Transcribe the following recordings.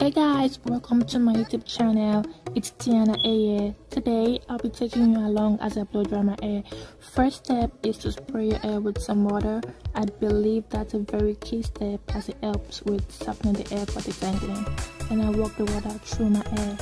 Hey guys, welcome to my YouTube channel. It's Tianah A. Today I'll be taking you along as I blow dry my hair. First step is to spray your hair with some water. I believe that's a very key step as it helps with softening the hair for detangling. Then I walk the water through my hair.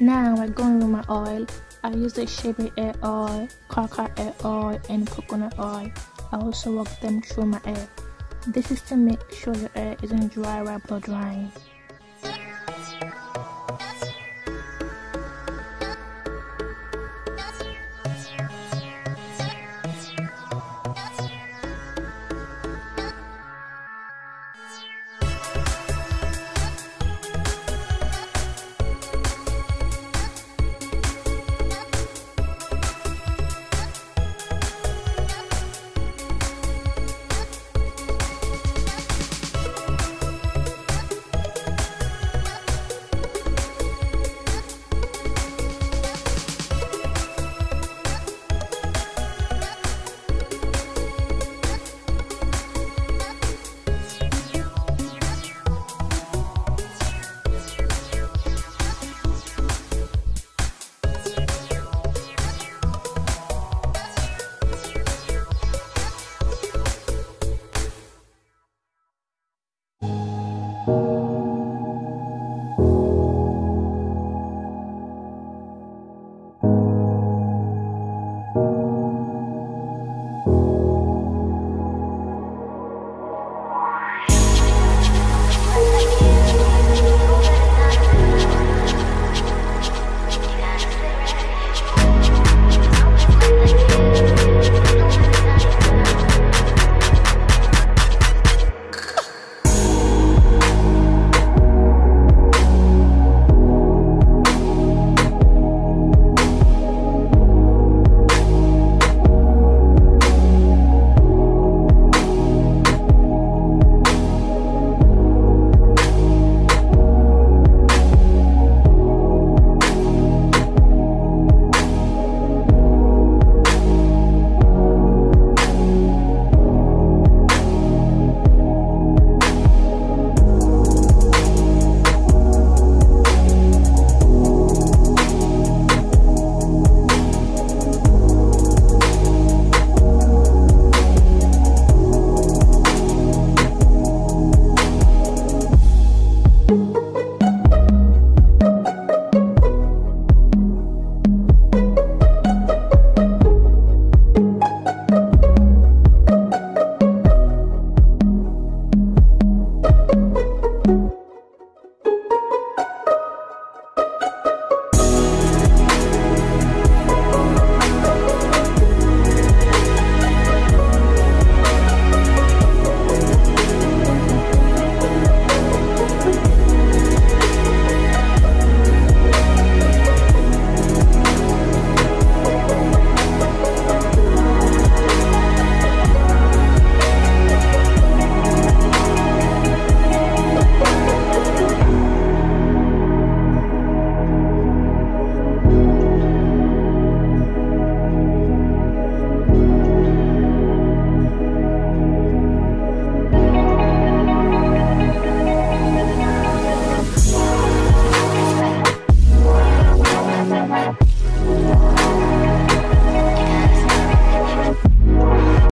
Now I'm going with my oil. I use the Chebe hair oil, coconut hair oil, and coconut oil. I also walk them through my hair. This is to make sure your hair isn't dry while blow drying.